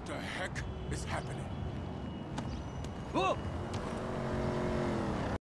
What the heck is happening? Whoa!